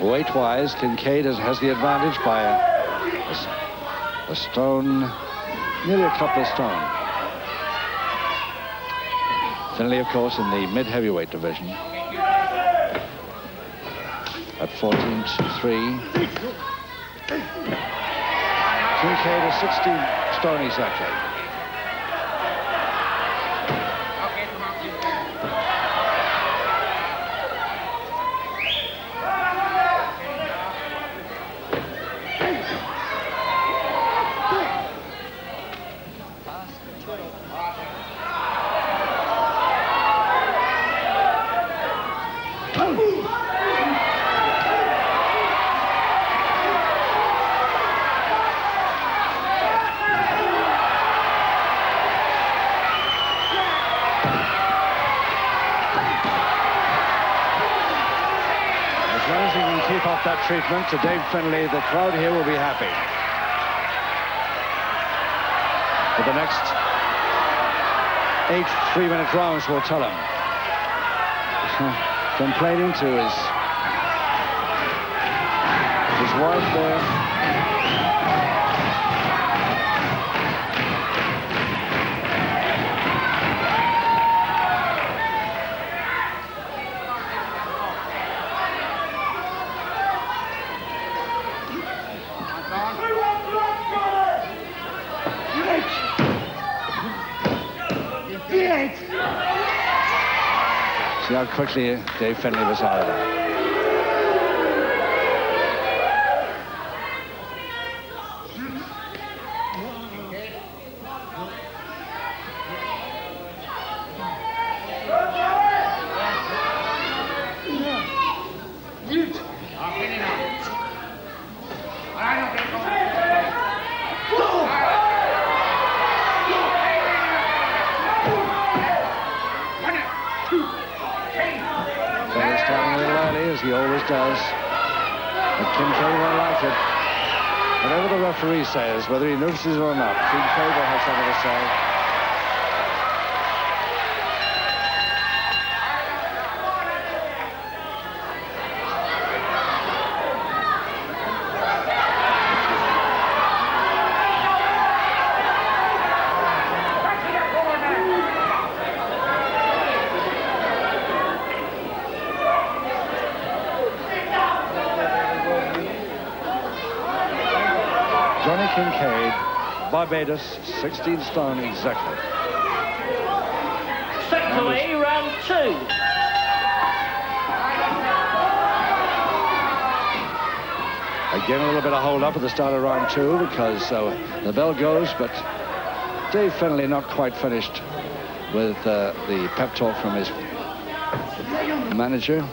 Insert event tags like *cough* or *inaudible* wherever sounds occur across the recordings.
Weight-wise, Kincaid has, has, the advantage by a, a, a stone, nearly a couple of stone. Finlay, of course, in the mid-heavyweight division. At 14 to 3. Kincaid is 16 stone exactly. To Dave Finlay, the crowd here will be happy. For the next eight three-minute rounds will tell him. *laughs* Complaining to his, his wife there. See how quickly Dave Finlay was out of that. referee says, whether he notices it or not. Kincaid will have something to say. Barbados, 16 stone exactly. Secondly, round two. Again, a little bit of hold up at the start of round two because uh, the bell goes, but Dave Finlay not quite finished with uh, the pep talk from his manager.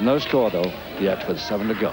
No score, though, yet with seven to go.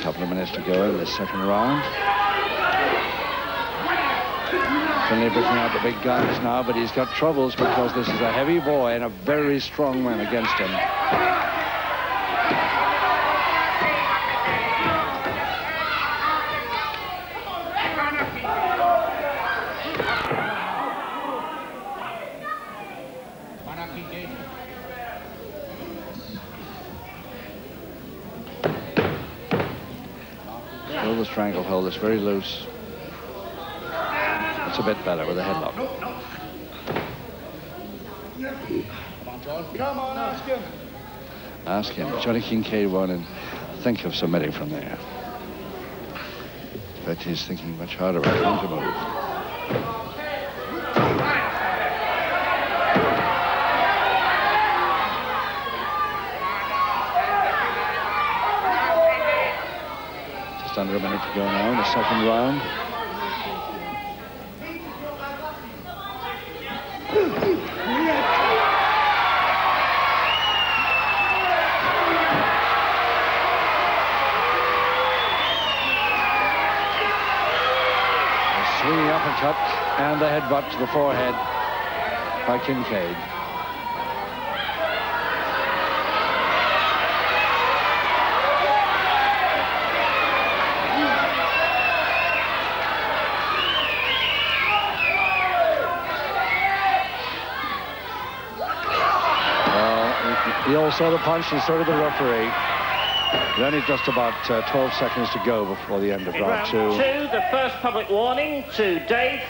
a couple of minutes to go in the second round. Finlay bringing out the big guns now, but he's got troubles because this is a heavy boy and a very strong man against him. Stranglehold is very loose It's a bit better with a headlock. Come on, John. Come on, ask him. Ask him. Johnny Kincaid won and think of submitting from there. but he's thinking much harder about when to move. Just under a minute to go now in the second round. A swinging uppercut and the headbutt to the forehead by Kincaid. Well, he all saw the punch and so did the referee. But only just about uh, 12 seconds to go before the end of In round round two. two, the first public warning to Dave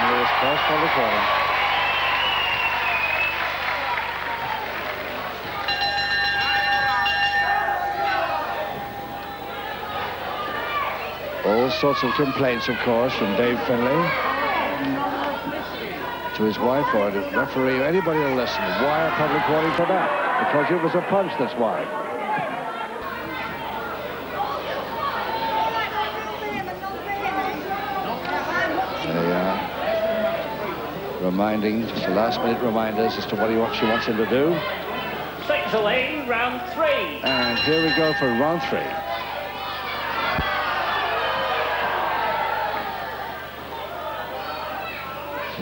there was first public warning. All sorts of complaints, of course, from Dave Finlay to his wife or the referee or anybody will listen. Why a public warning for that? Because it was a punch, that's why. They are reminding, just a last minute reminders as to what he wants, she wants him to do. Six away, round three. And here we go for round three.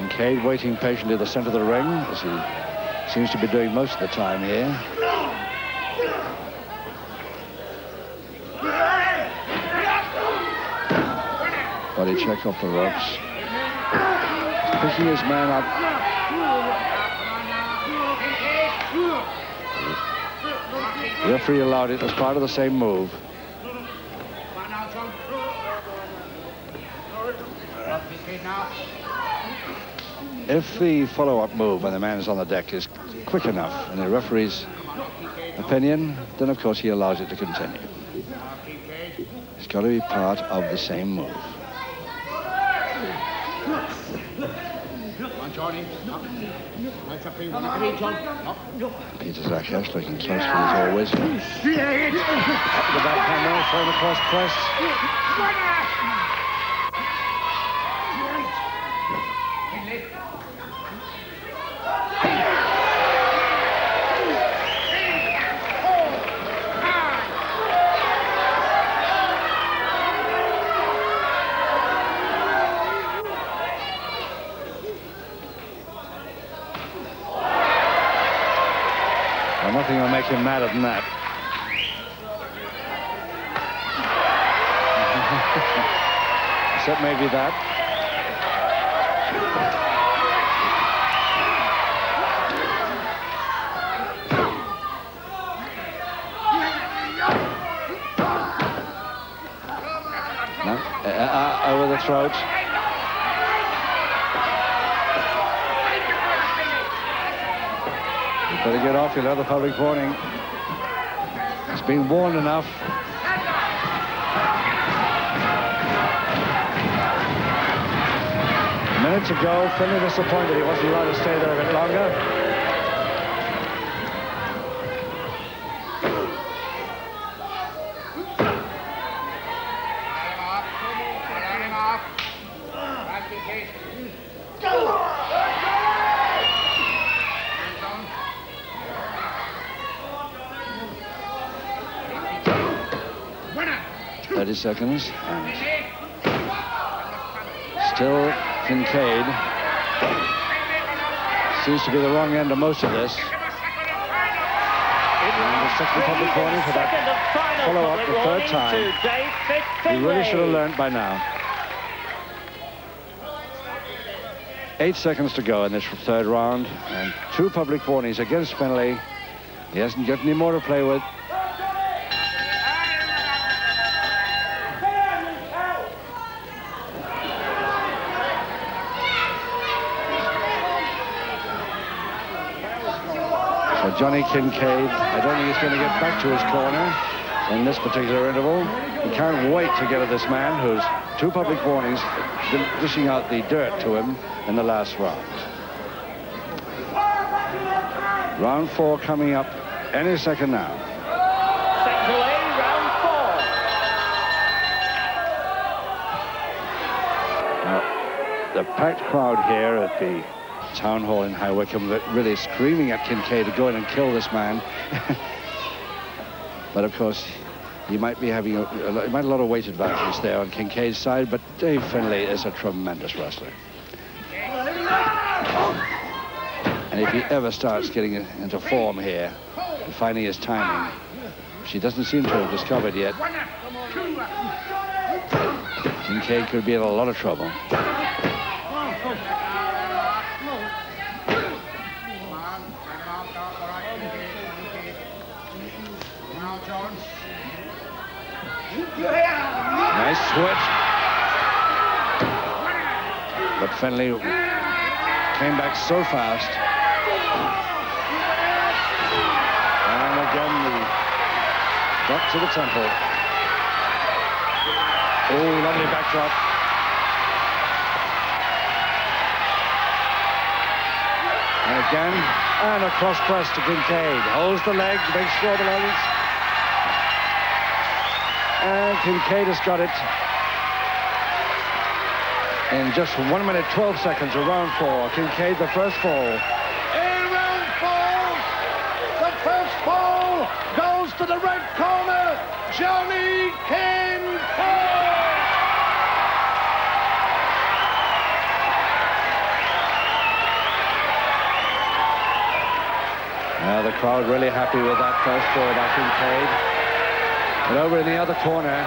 Kincaid waiting patiently at the center of the ring, as he seems to be doing most of the time here. Body check off the ropes. Picking his man up. Referee allowed it as part of the same move. If the follow-up move when the man is on the deck is quick enough in the referee's opinion, then of course he allows it to continue. It's got to be part of the same move. Peter Szakacs looking close as always. Up the backhand thrown across press. Will madder than that. *laughs* Except maybe that. No, uh, uh, over the throat. Better get off, you'll have the public warning. It's been warned enough. Minutes ago, Finlay disappointed he wasn't allowed to stay there a bit longer. Seconds. Still Kincaid. Seems to be the wrong end of most of this. Second public warning for that. final follow up public the third time. He really should have learned by now. Eight seconds to go in this third round, and two public warnings against Finlay. He hasn't got any more to play with. Johnny Kincaid, I don't think he's going to get back to his corner. in this particular interval. He can't wait to get at this man who's two public warnings dishing out the dirt to him in the last round. Round four coming up any second now. The packed crowd here at the town hall in High Wycombe really screaming at Kincaid to go in and kill this man. *laughs* but of course, he might be having a, a, might have a lot of weight advantage there on Kincaid's side, but Dave Finlay is a tremendous wrestler. And if he ever starts getting into form here, and finding his timing, she doesn't seem to have discovered yet. Kincaid could be in a lot of trouble. Nice switch. But Finlay came back so fast. And again, the to the temple. Oh, lovely backdrop. And again, and a cross press to Kincaid. Holds the leg, makes sure the balance. And Kincaid has got it in just one minute, 12 seconds of round four. Kincaid, the first fall. In round four, the first fall goes to the red corner, Johnny Kincaid. Now the crowd really happy with that first fall by Kincaid. But over in the other corner,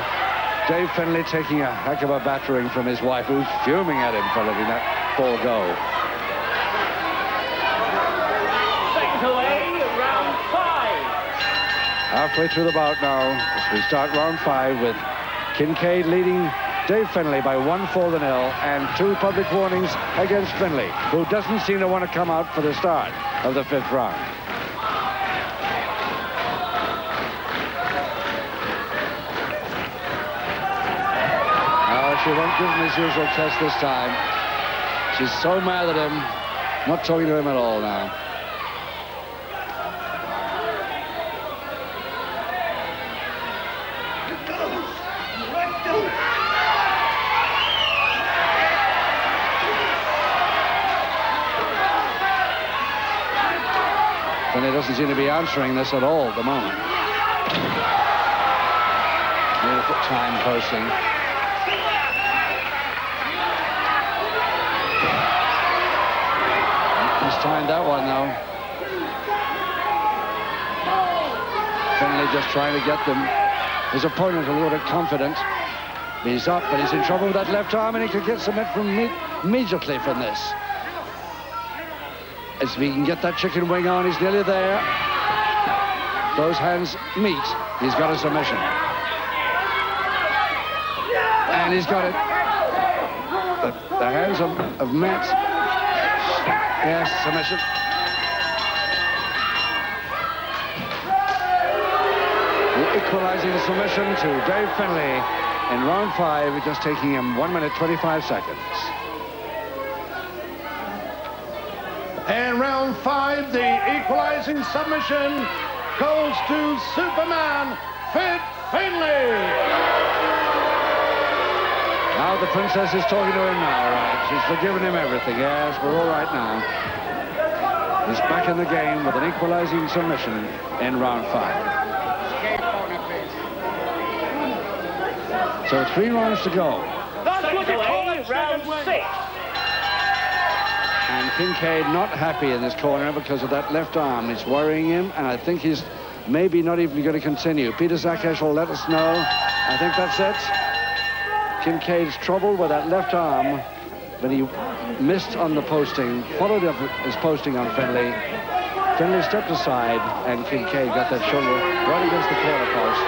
Dave Finlay taking a heck of a battering from his wife, who's fuming at him for letting that go. Second away, round five. Halfway through the bout now, as we start round five with Kincaid leading Dave Finlay by one fall to nil and two public warnings against Finlay, who doesn't seem to want to come out for the start of the fifth round. She won't give him his usual test this time. She's so mad at him, not talking to him at all now. And he doesn't seem to be answering this at all at the moment. Beautiful time posting. Timed that one, though. Finlay just trying to get them. His opponent a little bit confident. He's up, but he's in trouble with that left arm, and he could get submit from me immediately from this. As we can get that chicken wing on, he's nearly there. Those hands meet. He's got a submission. And he's got it. The, the hands have, have met. Yes, submission. The equalizing submission to Dave Finlay in round five, just taking him one minute, 25 seconds. And round five, the equalizing submission goes to Superman Fit Finlay. Now the princess is talking to him now, right? She's forgiven him everything. Yes, we're all right now. He's back in the game with an equalizing submission in round five. So three rounds to go. Second away, round six. And Kincaid not happy in this corner because of that left arm. It's worrying him, and I think he's maybe not even going to continue. Peter Szakacs will let us know. I think that's it. Kincaid's troubled with that left arm, but he missed on the posting, followed up his posting on Finlay. Finlay stepped aside, and Kincaid got that shoulder right against the corner post.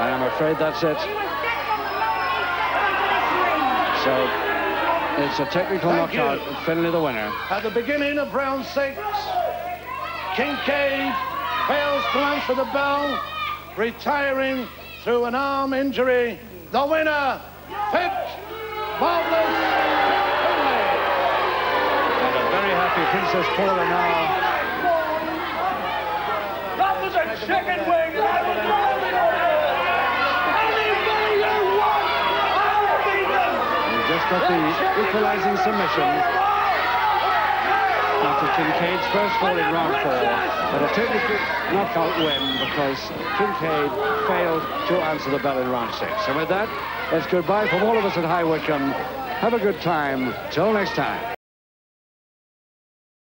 And I'm afraid that's it. So it's a technical Thank knockout. you. Finlay the winner. At the beginning of round six, Kincaid fails to answer the bell. retiring through an arm injury. The winner, Pitch Marvelous Finlay. And a very happy Princess Paula now. That was a chicken wing! I was rolling on it! Anybody you want! I'll beat them! He just got the equalizing submission after Kincaid's first fall in round four, but a technical knockout win because Kincaid failed to answer the bell in round six. And with that, it's goodbye from all of us at High Wycombe. Have a good time. Till next time.